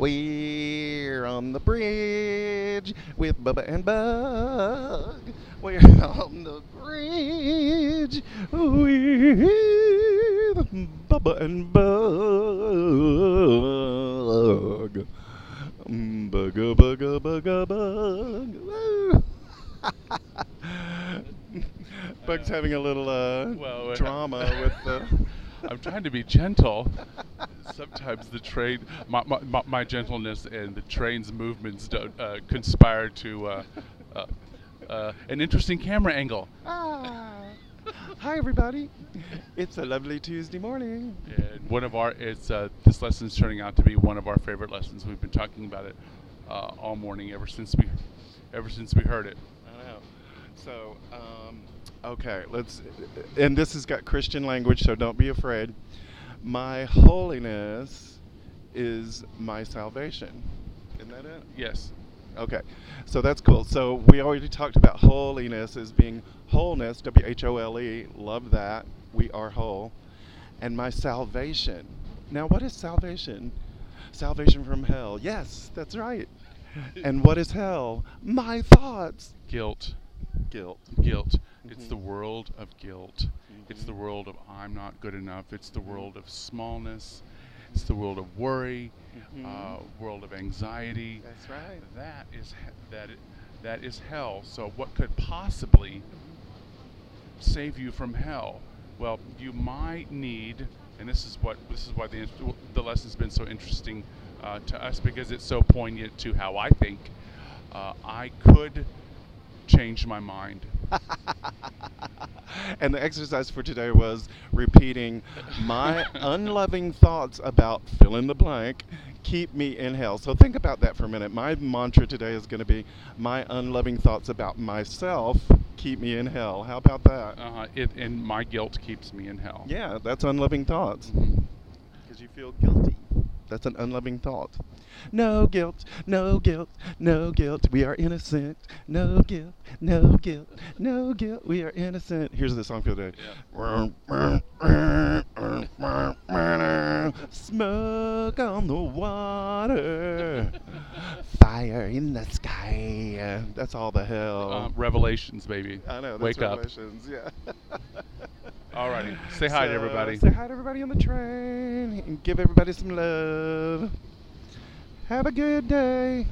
We're on the bridge with Bubba and Bug. We're on the bridge with Bubba and Bug. Bugga, bugga, bugga, bug. Bug's having a little uh, Well, uh, drama with the. I'm trying to be gentle. Sometimes the train, my, my, my, my gentleness and the train's movements don't uh, conspire to uh, uh, uh, an interesting camera angle. Ah. Hi, everybody. It's a lovely Tuesday morning. And one of our, it's uh, this lesson's turning out to be one of our favorite lessons. We've been talking about it uh, all morning ever since we, ever since we heard it. I know. So, um, okay, let's. And this has got Christian language, so don't be afraid. My holiness is my salvation. Isn't that it? Yes. Okay, so that's cool. So we already talked about holiness as being wholeness, W H O L E. Love that. We are whole. And my salvation. Now, what is salvation? Salvation from hell. Yes, that's right. And what is hell? My thoughts. Guilt. Guilt. Guilt. It's Mhm. the world of guilt. It's Mhm. the world of I'm not good enough. It's the world of smallness. It's the world of worry. Mhm. Uh, world of anxiety. That's right. That is that that is hell. So what could possibly save you from hell? Well, you might need, and this is what this is why the the lesson's been so interesting uh, to us because it's so poignant to how I think. Uh, I could change my mind. and the exercise for today was repeating my unloving thoughts about fill in the blank keep me in hell. So think about that for a minute. My mantra today is going to be my unloving thoughts about myself keep me in hell. How about that? Uh, it, and my guilt keeps me in hell. Yeah, that's unloving thoughts. Mhm. Because you feel guilty. That's an unloving thought. No guilt, no guilt, no guilt. We are innocent. No guilt, no guilt, no guilt. We are innocent. Here's the song for the day. Smoke on the water, fire in the sky. That's all the hell. Uh, revelations, baby. I know. That's Wake up. Revelations, Yeah. Alrighty. Say hi to So, everybody. Say hi to everybody on the train and give everybody some love. Have a good day.